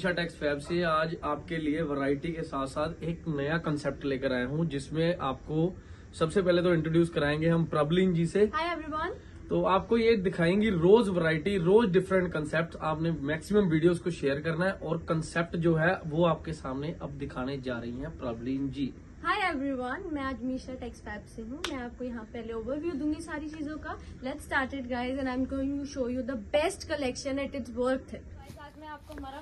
Misha Tex fab से आज आपके लिए वैरायटी के साथ साथ एक नया कंसेप्ट लेकर आया हूँ जिसमें आपको सबसे पहले तो इंट्रोड्यूस कराएँगे हम प्रबलिन जी से। हाय एवरीवन तो आपको ये दिखाएँगी रोज वैरायटी रोज डिफरेंट कंसेप्ट आपने मैक्सिमम वीडियोस को शेयर करना है और कंसेप्ट जो है वो आपके सामने अब दिखाने जा रही हैं प्रबलिन जी। हाय एवरीवन मैं आज मीशा टेक्स फैब से हूँ। मैं आपको यहाँ पहले ओवरव्यू दूँगी सारी चीज़ों का। Let's start it guys and I am going to show you the best collection at its worth it आपको हमारा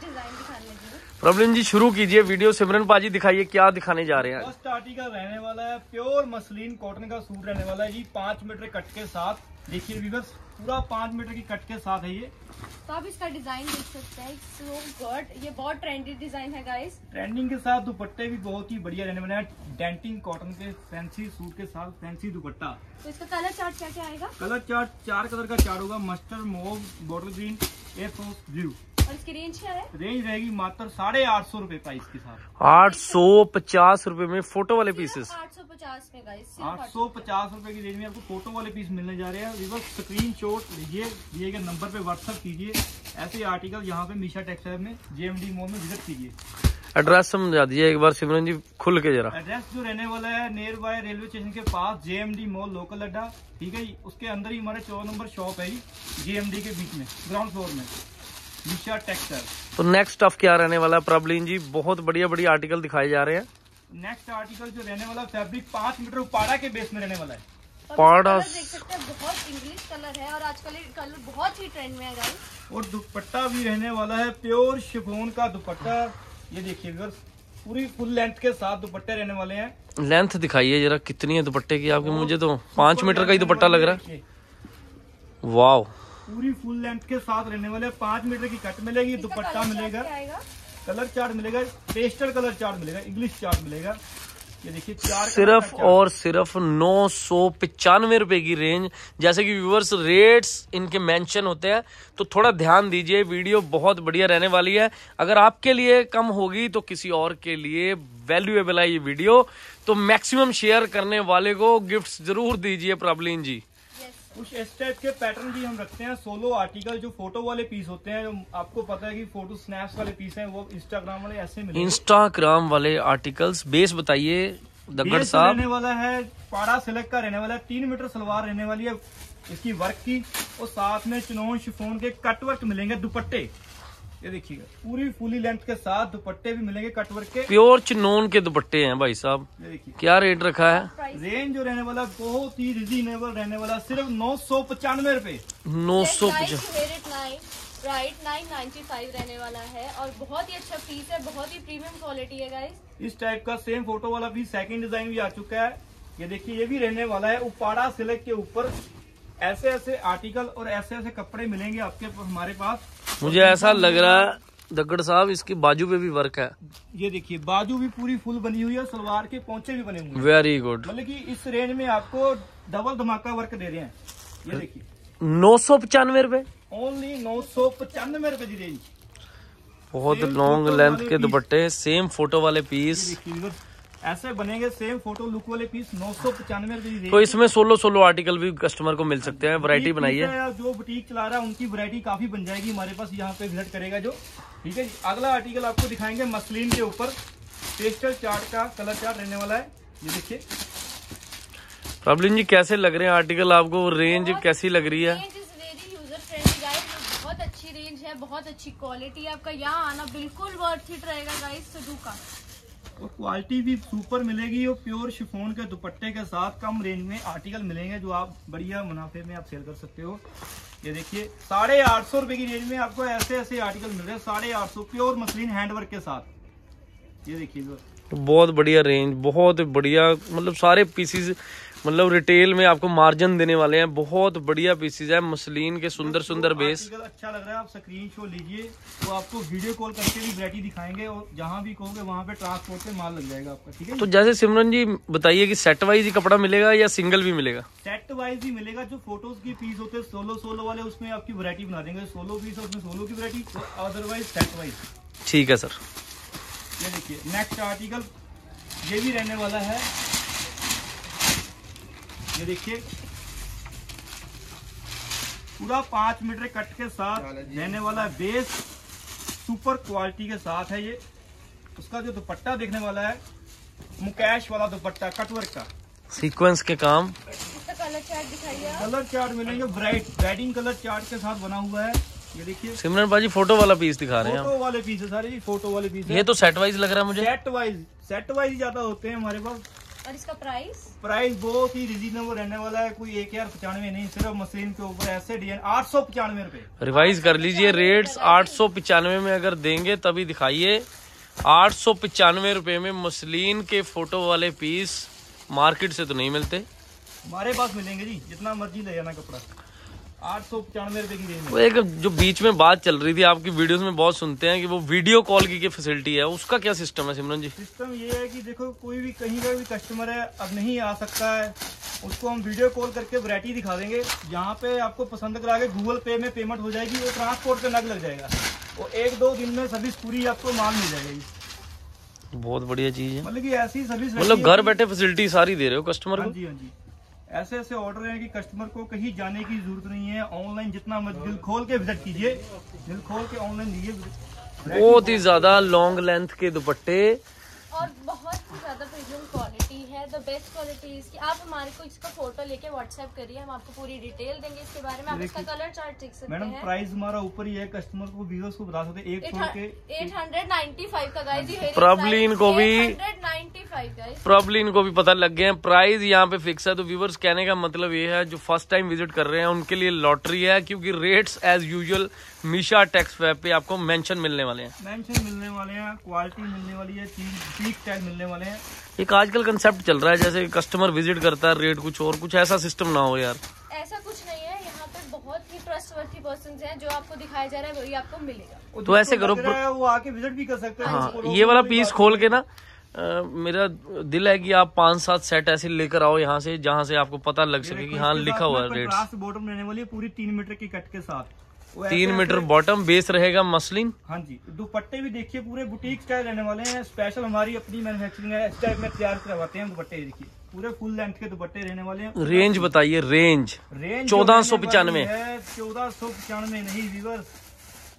डिज़ाइन दिखाने लगी हूँ। जी शुरू कीजिए वीडियो। सिमरन पाजी दिखाइए क्या दिखाने जा रहे हैं फ़र्स्ट आर्टिकल रहने वाला है प्योर मसलिन कॉटन का सूट रहने वाला है जी पाँच मीटर कट के साथ। देखिए व्यूवर्स पूरा पाँच मीटर की कट के साथ है ये। तो आप इसका डिज़ाइन देख सकते हैं। सो गुड ये बहुत ट्रेंडी डिज़ाइन है गाइस ट्रेंडिंग के साथ दुपट्टे भी बहुत ही बढ़िया रहने वाले हैं। डेंटिंग कॉटन के फैंसी सूट के साथ फैंसी दुपट्टा। तो इसका कलर चार्ट क्या क्या आएगा? कलर चार्ट चार कलर का चार्ट होगा। Mustard mauve bottle green air blue और इसकी रेंज क्या है? रेंज रहेगी मात्र साढ़े आठ सौ रूपए प्राइस के साथ। आठ सौ पचास रूपए में फ़ोटो वाले पीसेस आठ सौ पचास में आठ सौ पचास रूपए की रेंज में आपको फ़ोटो वाले पीस मिलने जा रहे हैं। रिवर्स स्क्रीन शॉट लीजिए दिए गए नंबर पे व्हाट्सअप कीजिए। ऐसे आर्टिकल यहाँ पे मीशा टेक्सटाइल में जेएमडी मॉल में विज़िट कीजिए। एड्रेस समझा दीजिए एक बार सिमरन जी खुल के जरा। एड्रेस जो रहने वाला है नियर बाय रेलवे स्टेशन के पास जेएमडी मॉल लोकल अड्डा। ठीक है उसके अंदर ही हमारे चौदह नंबर शॉप है जेएमडी के बीच में ग्राउंड फ्लोर में। मीशा टेक्सटाइल तो नेक्स्ट ऑफ़ क्या रहने वाला है? प्रबलिन जी बहुत बढ़िया बढ़िया आर्टिकल दिखाए जा रहे हैं। नेक्स्ट आर्टिकल जो रहने वाला फैब्रिक पाँच मीटर उपाड़ा के बेस में रहने वाला है। पाड़ा देख सकते हैं बहुत इंग्लिश कलर है और आजकल कलर बहुत ही ट्रेंड में है और दुपट्टा भी रहने वाला है प्योर शिफोन का दुपट्टा। ये देखिए व्यूअर्स पूरी फुल लेंथ के साथ दुपट्टे रहने वाले हैं। लेंथ दिखाइए जरा कितनी है दुपट्टे की आपके? मुझे तो पाँच मीटर का ही दुपट्टा लग रहा है। वाह पूरी फुल लेंथ के साथ रहने वाले पाँच पाँच मीटर की कट मिलेगी दुपट्टा मिलेगा। कलर चार्ट मिलेगा पेस्टल कलर चार्ट मिलेगा इंग्लिश चार्ट मिलेगा। सिर्फ़ और सिर्फ़ नौ सौ पचानवे रुपए की रेंज जैसे कि व्यूवर्स रेट्स इनके मेंशन होते हैं तो थोड़ा ध्यान दीजिए वीडियो बहुत बढ़िया रहने वाली है। अगर आपके लिए कम होगी तो किसी और के लिए वैल्यूएबल है ये वीडियो तो मैक्सिमम शेयर करने वाले को गिफ्ट्स ज़रूर दीजिए प्रॉब्लिन जी। कुछ इस टाइप के पैटर्न भी हम रखते हैं। सोलो आर्टिकल जो फ़ोटो वाले पीस होते हैं जो आपको पता है कि फ़ोटो स्नैप्स वाले पीस हैं वो इंस्टाग्राम वाले ऐसे मिले इंस्टाग्राम वाले आर्टिकल्स बेस बताइए दगड़ साहब। रहने वाला है पाड़ा सिलक का रहने वाला है तीन मीटर सलवार रहने वाली है इसकी वर्क की। और साथ में चुनौन शिफोन के कट वर्क मिलेंगे दुपट्टे। ये देखिएगा पूरी फुली लेंथ के साथ दुपट्टे भी मिलेंगे कट वर्क के। प्योर चिनोन के दुपट्टे हैं भाई साहब। देखिए। क्या रेट रखा है? रेंज जो रहने वाला बहुत ही रिजनेबल रहने वाला सिर्फ़ नौ सौ पचानवे रूपए। नौ सौ राइट नाइन नाइन्टी फाइव रहने वाला है और बहुत ही अच्छा पीस है बहुत ही प्रीमियम क्वालिटी है गाइस इस टाइप का सेम फ़ोटो वाला भी सेकंड डिज़ाइन भी आ चुका है। ये देखिए ये भी रहने वाला है उपाड़ा सिलक के ऊपर। ऐसे ऐसे आर्टिकल और ऐसे ऐसे कपड़े मिलेंगे आपके हमारे पास। मुझे ऐसा लग रहा है दगड़ साहब इसकी बाजू पे भी वर्क है। ये देखिए बाजू भी पूरी फुल बनी हुई है सलवार के पौचे भी बने हुए हैं। वेरी गुड मतलब कि इस रेंज में आपको डबल धमाका वर्क दे रहे हैं। ये देखिए। नौ सौ पचानवे रूपए? ओनली नौ सौ पचानवे रूपए की रेंज बहुत लॉन्ग लेंथ के दुपट्टे सेम फ़ोटो वाले पीस ऐसे बनेंगे सेम फ़ोटो लुक वाले पीस नौ सौ पचानवे तो इसमें सोलो सोलो आर्टिकल भी कस्टमर को मिल सकते हैं वैरायटी बनाइए। है जो बुटीक चला रहा है उनकी वैरायटी काफ़ी बन जाएगी। हमारे पास यहाँ पे विज़िट करेगा जो। ठीक है जी अगला आर्टिकल आपको दिखाएँगे मसलिन के ऊपर। पेस्टल चार्ट का कलर चार्ट रहने वाला है। ये देखिए। प्रॉब्लम जी कैसे लग रहे हैं आर्टिकल आपको? रेंज कैसी लग रही है? Range is very user friendly guys बहुत अच्छी रेंज है बहुत अच्छी क्वालिटी है आपका। यहाँ आना बिल्कुल वर्थ इट रहेगा गाइस सुडू का। और क्वालिटी भी सुपर मिलेगी और प्योर शिफोन के दुपट्टे के साथ कम रेंज में आर्टिकल मिलेंगे जो आप बढ़िया मुनाफे में आप सेल कर सकते हो ये देखिए, साढ़े आठ सौ रुपए की रेंज में आपको ऐसे ऐसे आर्टिकल मिल रहे हैं, साढ़े आठ सौ प्योर मशीन हैंडवर्क के साथ ये देखिए। तो बहुत बढ़िया रेंज बहुत बढ़िया मतलब सारे पीसीज मतलब रिटेल में आपको मार्जिन देने वाले हैं। बहुत बढ़िया पीसीज है। मसलिन के सुंदर सुंदर बेस अच्छा लग रहा है। आप स्क्रीन शॉट लीजिए। तो आपको वीडियो कॉल करके भी वैरायटी दिखाएँगे और जहाँ भी कहोगे वहाँ पे ट्रांसपोर्ट पे माल लग जाएगा आपका ठीक है तो जैसे सिमरन जी बताइए कि सेट वाइज ही कपड़ा मिलेगा या सिंगल भी मिलेगा? सेट वाइज ही मिलेगा। जो फ़ोटोज़ की पीस होते हैं सोलो सोलो वाले उसमें आपकी वैरायटी बना देंगे। सोलो पीस है उसमें सोलो की वैरायटी अदरवाइज़ सेट वाइज ठीक है सर ये देखिए नेक्स्ट आर्टिकल ये भी रहने वाला है। ये देखिए। पूरा पाँच मीटर कट के साथ रहने वाला है बेस सुपर क्वालिटी के साथ है ये। उसका जो दुपट्टा देखने वाला है मुकेश वाला दुपट्टा कटवर्क का। सीक्वेंस के काम। कलर चार्ट दिखाइए कलर चार्ट मिलेंगे ब्राइट वेडिंग कलर चार्ट के साथ बना हुआ है। ये देखिए। सिमरन बाजी फ़ोटो वाला पीस दिखा रहे हैं फ़ोटो वाले पीस है सारे जी फ़ोटो वाले पीस ये तो सेट वाइज लग रहा है मुझे। सेट वाइज सेट वाइज ज़्यादा होते हैं हमारे पास। और इसका प्राइस प्राइस बहुत ही रिजनेबल रहने वाला है कोई एक हज़ार पचानवे नहीं सिर्फ़ मशीन के ऊपर ऐसे डी आठ सौ पचानवे रूपए। रिवाइज कर लीजिए रेट्स आठ सौ पचानवे में अगर देंगे तभी दिखाइए। आठ सौ पचानवे रूपए में मसलिन के फ़ोटो वाले पीस मार्केट से तो नहीं मिलते। हमारे पास मिलेंगे जी जितना मर्ज़ी ले जाना कपड़ा। आठ सौ पचानवे रूपए की रेंज वो एक जो बीच में बात चल रही थी आपकी वीडियोस में बहुत सुनते हैं कि वो वीडियो कॉल की फैसिलिटी है? उसका क्या सिस्टम है सिमरन जी? सिस्टम ये है कि देखो कोई भी कहीं का भी कस्टमर है अब नहीं आ सकता है। उसको हम वीडियो कॉल करके वैरायटी दिखा देंगे। जहाँ पे आपको पसंद करा के गूगल पे में पेमेंट हो जाएगी वो ट्रांसपोर्ट पे नग लग जाएगा। वो एक दो दिन में सर्विस पूरी आपको माल मिल जाएगा। बहुत बढ़िया चीज़ है। मतलब कि ऐसी सर्विस मतलब घर बैठे फैसिलिटी सारी दे रहे हो कस्टमर हाँ को? जी हाँ जी। ऐसे ऐसे ऑर्डर हैं कि कस्टमर को कहीं जाने की ज़रूरत नहीं है। ऑनलाइन जितना मत दिल खोल के विज़िट कीजिए। दिल खोल के ऑनलाइन लीजिए बहुत ही ज़्यादा लॉन्ग लेंथ के दुपट्टे। और बहुत ही ज़्यादा द बेस्ट क्वालिटी इसकी आप हमारे को इसका फ़ोटो लेके व्हाट्सएप करिए हम आपको पूरी डिटेल देंगे इसके बारे में। आप इसका कलर चार्ट देख सकते मैडम हैं। प्राइस हमारा ऊपर ही है कस्टमर को व्यूअर्स को बता सकते हैं एक छोड़ के एट हंड्रेड नाइन्टी फाइव का गाइज़ ये प्रॉब्लिन को भी- प्रॉब्लम इनको भी पता लग गए हैं। प्राइस यहाँ पे फिक्स है तो व्यूवर्स कहने का मतलब ये है जो फ़र्स्ट टाइम विज़िट कर रहे हैं उनके लिए लॉटरी है क्योंकि rates as usual Meesha Tex web पे आपको मेंशन मिलने वाले हैं। मेंशन मिलने वाले हैं क्वालिटी मिलने वाली है चीज़ पीक टैग मिलने वाले हैं। एक आजकल कंसेप्ट चल रहा है जैसे कस्टमर विज़िट करता है रेट कुछ और कुछ ऐसा सिस्टम ना हो यार। ऐसा कुछ नहीं है यहाँ पे बहुत ही ट्रस्टवर्थी पर्सन हैं जो आपको दिखाया जा रहा है वही आपको मिलेगा। तो ऐसे करो, वो आके विज़िट भी कर सकते हैं हाँ ये वाला पीस खोल के ना अ, मेरा दिल है कि आप पाँच सात सेट ऐसे लेकर आओ यहाँ से जहाँ से आपको पता लग सके कि हाँ लिखा हुआ है रेट्स बॉटम रहने वाली है पूरी तीन मीटर की कट के साथ। तीन मीटर बॉटम बेस रहेगा मसलिन। हाँ जी दुपट्टे भी देखिए पूरे बुटीक स्टाइल रहने वाले हैं। स्पेशल हमारी अपनी मैन्युफैक्चरिंग है इस टाइप में तैयार करवाते हैं दुपट्टे देखिए। पूरे फुल लेंथ के दुपट्टे रहने वाले हैं। रेंज बताइए रेंज रेंज चौदह सौ पचानवे। चौदह सौ पचानवे नहीं व्यूवर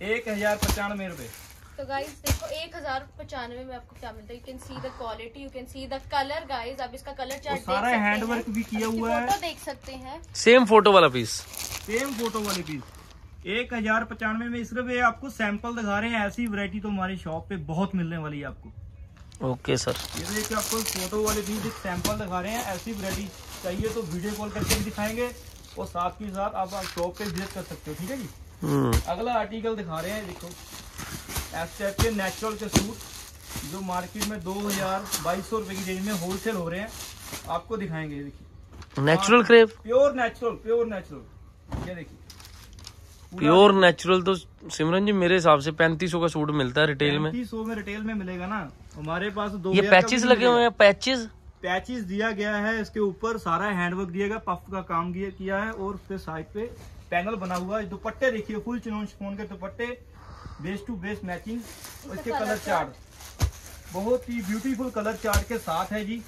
एक हज़ार पचानवे रूपए। तो गाइज़ देखो एक हज़ार पचानवे में आपको क्या मिलता है? You can see the quality you can see the colour guys आप इसका कलर चार्ट देख सारा हैंड वर्क भी किया हुआ है। फ़ोटो देख सकते हैं। सेम फ़ोटो वाला पीस सेम फ़ोटो वाली पीस एक हज़ार पचानवे में सिर्फ़ ये आपको सैंपल दिखा रहे हैं। ऐसी वैरायटी तो हमारे शॉप पे बहुत मिलने वाली है आपको। ओके सर ये एक आपको फ़ोटो वाले एक सैंपल दिखा रहे हैं। ऐसी वैरायटी चाहिए तो वीडियो कॉल करके भी दिखाएँगे और साथ के साथ आप शॉप पे विज़िट कर सकते हो ठीक है जी? हम्म अगला आर्टिकल दिखा रहे हैं देखो। एस टाइप के नेचुरल के सूट जो मार्केट में दो हज़ार बाईस सौ रुपए की रेंज में होलसेल हो रहे हैं। आपको दिखाएँगे देखिए। Natural crepe pure natural pure natural ये देखिए। प्योर नेचुरल तो सिमरन जी मेरे हिसाब से पैंतीस सौ का सूट मिलता है रिटेल में। पैंतीस सौ में रिटेल में मिलेगा ना। हमारे पास दो ये पैचेस लगे हुए हैं पैचेस पैचेस दिया गया है इसके ऊपर सारा हैंडवर्क दिया गया पफ का काम किया है और उसके साइड पे पैनल बना हुआ है। दुपट्टे देखिए फुल चिनोन के दुपट्टे बेस टू बेस मैचिंग और इसके कलर चार्ट बहुत ही ब्यूटीफुल कलर चार्ट के साथ है जी।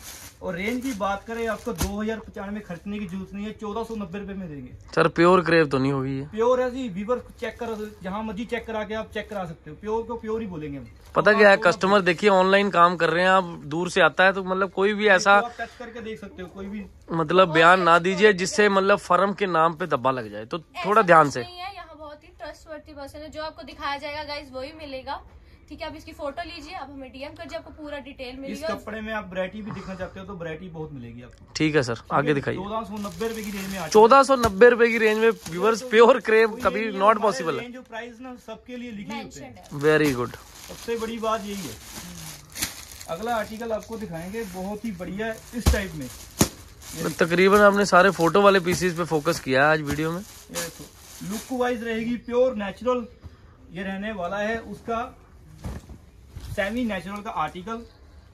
और रेंज की बात करें आपको दो हज़ार पचानवे खर्चने की ज़रूरत नहीं है चौदह सौ नब्बे रुपए में देंगे। सर प्योर क्रेव तो नहीं होगी प्योर है जी वीवर चेक कर जहाँ मर्ज़ी चेक करा के आप चेक करा सकते हो। प्योर को प्योर ही बोलेंगे हम। पता क्या है कस्टमर देखिए ऑनलाइन काम कर रहे हैं आप दूर से आता है तो मतलब कोई भी ऐसा तो टच करके देख सकते हो कोई भी मतलब बयान ना दीजिए जिससे मतलब फर्म के नाम पे धब्बा लग जाए। तो थोड़ा ध्यान से। नहीं यहाँ बहुत ही ट्रस्टवर्थी पर्सन है जो आपको दिखाया जाएगा गाइज़ वही मिलेगा। ठीक है आप इसकी फ़ोटो लीजिए आप हमें डीएम कर आपको पूरा डिटेल मिलेगा। इस कपड़े में आप वैरायटी भी दिखना चाहते हो तो वैरायटी बहुत मिलेगी आपको। ठीक है सर आगे दिखाइए। चौदह सौ नब्बे रुपए की रेंज में चौदह सौ नब्बे रुपए की रेंज में व्यूवर्स प्योर क्रेव कभी नॉट पॉसिबल है। जो प्राइस ना सबके लिए लिखी होते हैं। वेरी गुड सबसे बड़ी बात यही है। अगला आर्टिकल आपको दिखाएँगे बहुत ही बढ़िया इस टाइप में। तकरीबन आपने सारे फ़ोटो वाले पीसीस पे फोकस किया है आज वीडियो में। लुक वाइज रहेगी प्योर नेचुरल ये रहने वाला है। उसका सेमी नेचुरल का आर्टिकल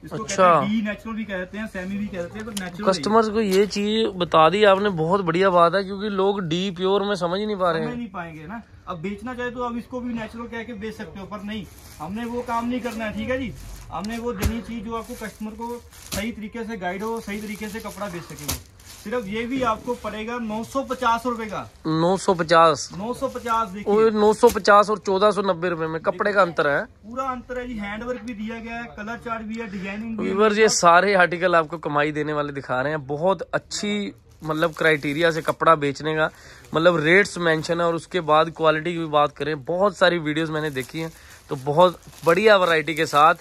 इसको अच्छा। हैं नेचुरल भी कहते हैं सेमी भी कहते हैं पर नेचुरल कस्टमर्स को ये चीज़ बता दी आपने बहुत बढ़िया बात है क्योंकि लोग डी प्योर में समझ नहीं पा रहे हैं। नहीं पाएँगे ना। अब बेचना चाहे तो अब इसको भी नेचुरल कह के बेच सकते हो पर नहीं। हमने वो काम नहीं करना है ठीक है जी? हमने वो देनी चाहिए जो आपको कस्टमर को सही तरीके से गाइड हो सही तरीके से कपड़ा बेच सके वो। सिर्फ़ ये भी आपको पड़ेगा नौ सौ पचास रूपए का। नौ सौ पचास? नौ सौ पचास देखिए। नौ सौ पचास और चौदह सौ नब्बे रुपए में। कपड़े का अंतर है? पूरा अंतर है जी हैंड वर्क भी दिया गया है कलर चार्ट भी है डिज़ाइनिंग भी ये सारे आर्टिकल आपको कमाई देने वाले दिखा रहे हैं। बहुत अच्छी मतलब क्राइटेरिया से कपड़ा बेचने का मतलब रेट्स मेंशन है और उसके बाद क्वालिटी की भी बात करें। बहुत सारी वीडियोस मैंने देखी हैं तो बहुत बढ़िया वैरायटी के साथ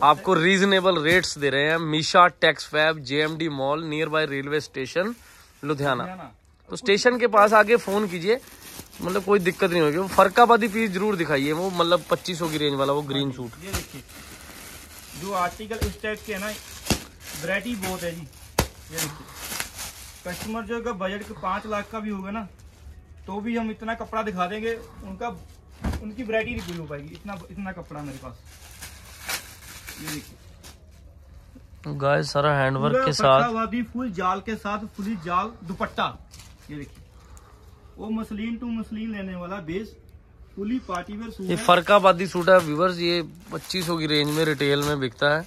आपको रीजनेबल रेट्स दे रहे हैं। Meesha Tex Fab JMD mall nearby railway station Ludhiana. तो स्टेशन के पास आके फ़ोन कीजिए। मतलब कोई दिक्कत नहीं होगी। वो फरकाबादी पीस ज़रूर दिखाइए। वो मतलब 2500 की रेंज वाला वो ग्रीन सूट ये देखिए जो आर्टिकल इस टाइप के है ना वैरायटी बहुत है जी। ये देखिए कस्टमर जो का बजट का पाँच लाख का भी होगा ना तो भी हम इतना कपड़ा दिखा देंगे। उनका उनकी वरायटी नहीं पूरी हो पाएगी। इतना इतना कपड़ा मेरे पास। गाय सारा हैंडवर्क के साथ। फरकाबादी फुल जाल के साथ फुली जाल दुपट्टा। ये देखिए। वो मसलिन टू मसलिन लेने वाला base fully party wear suit ये फरकाबादी सूट है व्यूवर्स ये 2500 की रेंज में रिटेल में बिकता है।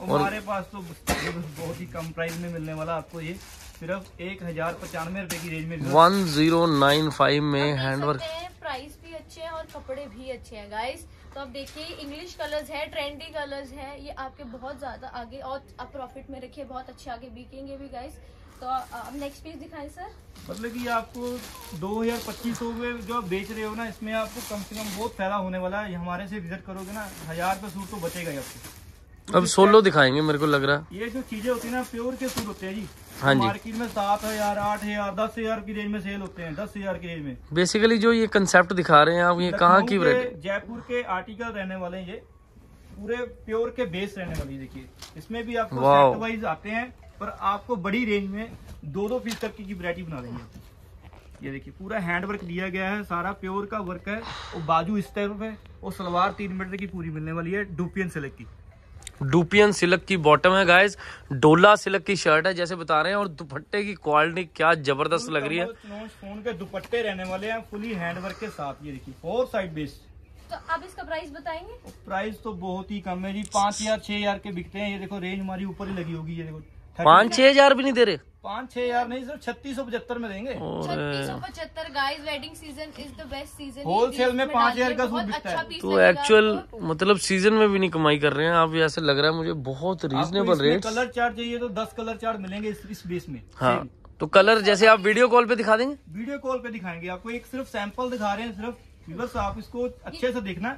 और हमारे पास तो बहुत ही कम प्राइस में मिलने वाला आपको ये सिर्फ़ एक हज़ार पचानवे रूपए की रेंज में 1095 में हैंडवर्क प्राइस भी अच्छे हैं और कपड़े भी अच्छे हैं गाइस तो आप देखिए इंग्लिश कलर्स है ट्रेंडी कलर्स है, ये आपके बहुत ज़्यादा आगे और आप प्रॉफिट में रखिए, बहुत अच्छे आगे बिकेंगे भी गाइस तो आप नेक्स्ट पीस दिखाएँ सर मतलब कि आपको दो हज़ार पच्चीस सौ में जो आप बेच रहे हो ना, इसमें आपको कम से कम बहुत फ़ायदा होने वाला है. हमारे से विज़िट करोगे ना, हज़ार का सूट तो बचेगा ही आपको. अब सोलो दिखाएँगे मेरे को लग रहा है। ये जो चीज़ें होती है ना प्योर के सूट होते हैं जी। हाँ जी। मार्केट में सात हज़ार आठ हज़ार दस हज़ार की रेंज में सेल होते हैं दस हज़ार की रेंज में। बेसिकली जो ये कंसेप्ट दिखा रहे हैं आप ये कहाँ की जयपुर के आर्टिकल रहने वाले हैं ये। पूरे प्योर के बेस रहने वाली देखिए। इसमें भी आपको सेट वाइज आते हैं पर आपको बड़ी रेंज में दो दो पीस तक की वैरायटी बना देंगे ये देखिए पूरा हैंड वर्क दिया गया है सारा प्योर का वर्क है। और बाजू इस तरफ़ है और सलवार तीन मीटर की पूरी मिलने वाली है डुपियन सिल्क की। डुपियन सिल्क की बॉटम है गाइस डोला सिल्क की शर्ट है जैसे बता रहे हैं और दुपट्टे की क्वालिटी क्या ज़बरदस्त लग रही है। फ़ोन के दुपट्टे रहने वाले हैं फुली हैंड वर्क के साथ ये देखिए फोर साइड बेस तो अब इसका प्राइस बताएँगे? प्राइस तो बहुत ही कम है जी पाँच हज़ार छह हज़ार के बिकते हैं ये देखो रेंज हमारी ऊपर ही लगी होगी ये देखो पाँच छह हज़ार भी नहीं दे रहे। पाँच छह हज़ार नहीं सिर्फ़ छत्तीस सौ पचहत्तर में देंगे। पचहत्तर guys wedding season is the best season Wholesale में 5,000 का सूट बिकता है। तो एक्चुअल मतलब सीज़न में भी नहीं कमाई कर रहे हैं आप ऐसे लग रहा है मुझे बहुत रीजनेबल रेट कलर चार्ट चाहिए तो दस कलर चार्ट मिलेंगे इस, इस बेस में। हाँ तो कलर जैसे आप वीडियो कॉल पे दिखा देंगे? वीडियो कॉल पे दिखाएँगे। आपको एक सिर्फ़ सैंपल दिखा रहे हैं सिर्फ़ बस आप इसको अच्छे से देखना।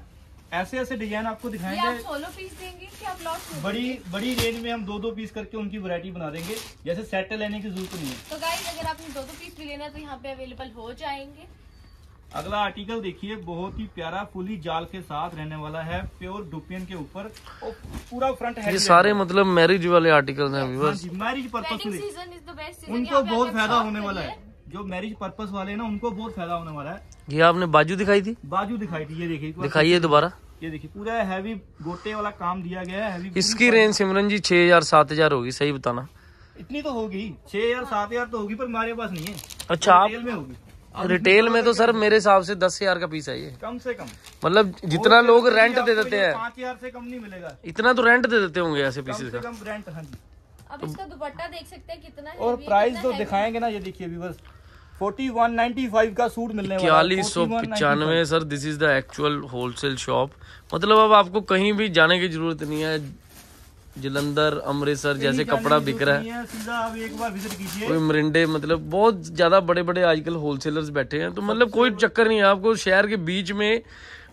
ऐसे ऐसे डिज़ाइन आपको ये आप दिखाएँगे। सोलो पीस देंगे कि आप लॉट में बड़ी बड़ी रेंज में हम दो दो पीस करके उनकी वैरायटी बना देंगे। जैसे सेट लेने की ज़रूरत नहीं है। तो गाइस अगर आपने दो दो पीस भी लेना तो यहाँ पे अवेलेबल हो जाएँगे। अगला आर्टिकल देखिए बहुत ही प्यारा फुली जाल के साथ रहने वाला है प्योर डुपियन के ऊपर। और पूरा फ्रंट है ये सारे मतलब मैरिज वाले आर्टिकल हैं viewers marriage purpose wedding season is the best season उनको बहुत फ़ायदा होने वाला है। जो मैरिज पर्पस वाले हैं ना उनको बहुत फ़ायदा होने वाला है। ये आपने बाजू दिखाई थी? बाजू दिखाई थी ये देखिए। दिखाइए दोबारा। ये देखिए पूरा हैवी गोटे वाला काम दिया गया है इसकी रेंज सिमरन जी? छह हज़ार सात हज़ार होगी सही बताना। इतनी तो होगी छह हज़ार सात हज़ार तो होगी पर हमारे पास नहीं है। अच्छा आप रिटेल में होगी। रिटेल में तो सर मेरे हिसाब से दस हज़ार का पीस है ये। कम से कम। मतलब जितना लोग रेंट दे देते हैं। पाँच हज़ार से कम नहीं मिलेगा। इतना तो रेंट दे देते होंगे ऐसे पीसेस का। कम रेंट हाँ जी। अब इसका दुपट्टा देख सकते हैं कितना और प्राइस तो दिखाएँगे ना ये देखिए viewers forty one ninety five का सूट मिलने इक्यालीस सौ पचानवे sir this is the actual wholesale shop मतलब अब आपको कहीं भी जाने की ज़रूरत नहीं है। जलंधर अमृतसर जैसे कपड़ा बिक रहा है। ज़रूरत नहीं सीधा आप एक बार विज़िट कीजिए। कोई मरिंडे मतलब बहुत ज़्यादा बड़े बड़े आजकल होलसेलर्स बैठे हैं। तो मतलब कोई चक्कर नहीं है आपको शहर के बीच में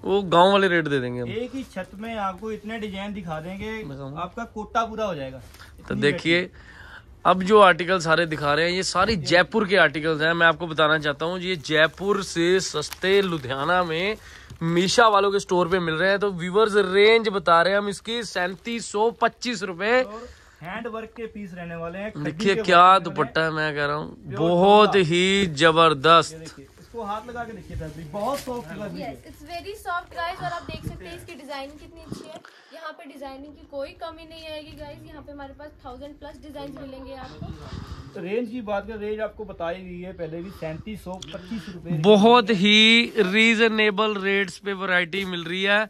वो गाँव वाले रेट दे देंगे एक ही छत में आपको इतने डिज़ाइन दिखा देंगे आपका कोटा पूरा हो जाएगा। तो देखिए अब जो आर्टिकल सारे दिखा रहे हैं ये सारी जयपुर के आर्टिकल्स हैं। मैं आपको बताना चाहता हूँ ये जयपुर से सस्ते लुधियाना में मीशा वालों के स्टोर पे मिल रहे हैं। तो व्यूवर्स रेंज बता रहे हैं हम इसकी सैंतीस सौ पच्चीस रूपए हैंडवर्क हैंड वर्क के पीस रहने वाले हैं देखिए क्या दुपट्टा है। मैं कह रहा हूँ बहुत ही ज़बरदस्त। इसको हाथ लगा के देखिए फैब्रिक बहुत सॉफ्ट फैब्रिक है yes it's very soft guys और आप देख सकते हैं इसकी डिज़ाइनिंग कितनी अच्छी है। यहाँ पे डिज़ाइनिंग की कोई कमी नहीं आएगी गाइस यहाँ पे हमारे पास थाउज़ेंड प्लस डिज़ाइन मिलेंगे आपको। रेंज की बात कर रेंज आपको बताई गई है पहले भी सैंतीस सौ पच्चीस रूपए बहुत ही रीजनेबल रेट्स पे वैरायटी मिल रही है।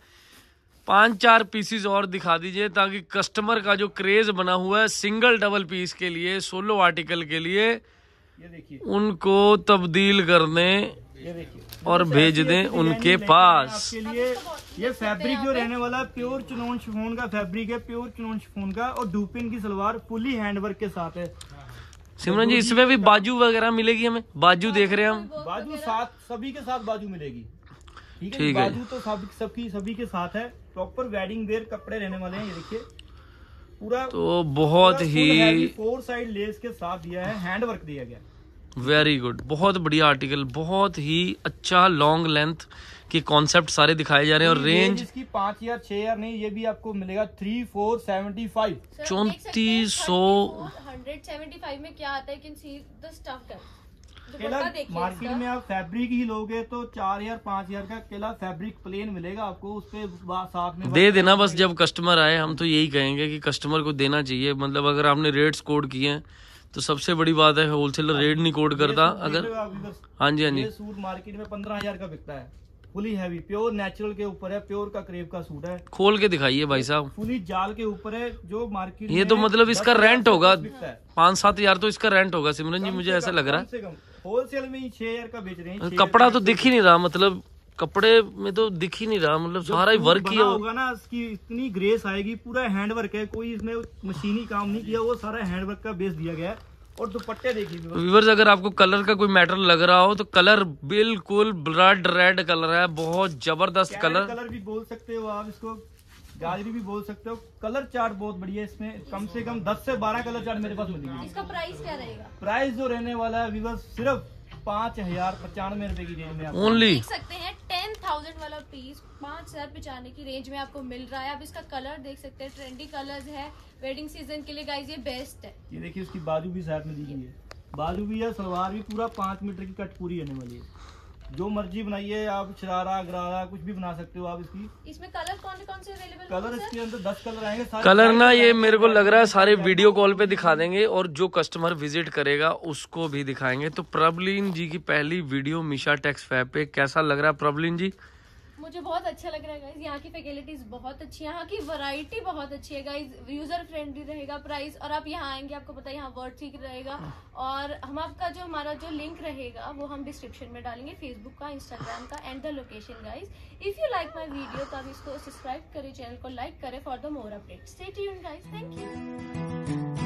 पाँच चार पीसीस और दिखा दीजिए ताकि कस्टमर का जो क्रेज बना हुआ है सिंगल डबल पीस के लिए सोलो आर्टिकल के लिए उनको तब्दील करने ये देखिए। और भेज दें उनके पास। आपके लिए ये फैब्रिक जो रहने वाला है प्योर चुनौन शिफोन का फैब्रिक है प्योर चुनौन शिफोन का और डूपिन की सलवार फुली हैंडवर्क के साथ है। सिमरन जी इसमें भी बाजू वगैरह मिलेगी हमें? बाजू देख रहे हैं हम। बाजू साथ सभी के साथ बाजू मिलेगी। ठीक है ठीक है। बाजू तो सब सबकी सभी के साथ है। प्रॉपर वेडिंग वेयर कपड़े रहने वाले हैं ये देखिए। पूरा तो बहुत ही फोर साइड लेस के साथ दिया है हैंड वर्क दिया गया। वेरी गुड बहुत बढ़िया आर्टिकल बहुत ही अच्छा लॉन्ग लेंथ के कॉन्सेप्ट सारे दिखाए जा रहे हैं और रेंज इसकी पाँच हज़ार छह हज़ार नहीं ये भी आपको मिलेगा थ्री फोर सेवेंटी फाइव चौंतीस सौ- हंड्रेड सेवेंटी फाइव में क्या आता है कैन सी द स्टफ़ केला मार्केट में आप फैब्रिक ही लोगे तो चार हज़ार पाँच हज़ार का केला फैब्रिक प्लेन मिलेगा आपको उस पे साथ में दे देना बस जब कस्टमर आए हम तो यही कहेंगे कि कस्टमर को देना चाहिए। मतलब अगर आपने रेट्स कोड किए हैं तो सबसे बड़ी बात है होलसेलर रेट नहीं कोड करता अगर हो? हाँ जी हाँ जी। सूट मार्केट में पंद्रह हज़ार का बिकता है। फुली हैवी प्योर नेचुरल के ऊपर है प्योर का क्रेप का सूट है। खोल के दिखाइए भाई साहब। फुली जाल के ऊपर है जो मार्केट ये तो मतलब इसका रेंट होगा। पाँच सात हज़ार तो इसका रेंट होगा सिमरन जी मुझे ऐसा लग रहा कम। होलसेल में ही छह हज़ार का बेच रहे हैं कपड़ा तो दिख ही नहीं रहा मतलब कपड़े में तो दिख ही नहीं रहा मतलब सारा ही वर्क ही होगा ना इसकी इतनी ग्रेस आएगी पूरा हैंड वर्क है कोई इसमें मशीनी काम नहीं किया वो सारा हैंड वर्क का बेस दिया गया है और दुपट्टे देखिए व्यूवर्स अगर आपको कलर का कोई मैटर लग रहा हो तो कलर बिल्कुल ब्लड रेड कलर है बहुत ज़बरदस्त कलर कलर भी बोल सकते हो आप इसको। गाजरी भी बोल सकते हो। कलर चार्ट बहुत बढ़िया है इसमें। कम से कम 10 से 12 कलर चार्ट मेरे पास मिलेंगे। इसका प्राइस क्या रहेगा? प्राइस जो रहने वाला है व्यूवर्स सिर्फ़ पाँच हज़ार पचानवे रूपए की रेंज में ओनली देख सकते हैं टेन थाउज़ेंड वाला पीस पाँच हज़ार पचाने की रेंज में आपको मिल रहा है। आप इसका कलर देख सकते हैं ट्रेंडी कलर्स है। वेडिंग सीज़न के लिए गाइस ये बेस्ट है। ये देखिए उसकी बाजू भी साइड में दी गई है। बाजू भी है सलवार भी पूरा पाँच मीटर की कट पूरी रहने वाली है। जो मर्ज़ी बनाइए आप शरारा गरारा कुछ भी बना सकते हो आप इसकी। इसमें कलर कौन कौन से अवेलेबल कलर इसके अंदर दस कलर आएँगे सारे कलर ना ये मेरे को लग रहा है सारे वीडियो कॉल पे दिखा देंगे और जो कस्टमर विज़िट करेगा उसको भी दिखाएँगे। तो प्रबलीन जी की पहली वीडियो मिशा टेक्स फैब पे कैसा लग रहा है प्रबलीन जी? मुझे बहुत अच्छा लग रहा है गाइज़ यहाँ की फैसिलिटीज़ बहुत अच्छी है, यहाँ की वैरायटी बहुत अच्छी है गाइज़ यूज़र फ्रेंडली रहेगा प्राइस और आप यहाँ आएँगे, आपको पता है यहाँ वर्ड ठीक रहेगा और हम आपका जो हमारा जो लिंक रहेगा, वो हम डिस्क्रिप्शन में डालेंगे फेसबुक का इंस्टाग्राम का and the location guys if you like my video तो आप इसको सब्सक्राइब करें चैनल को लाइक करें for the more update stay tuned guys thank you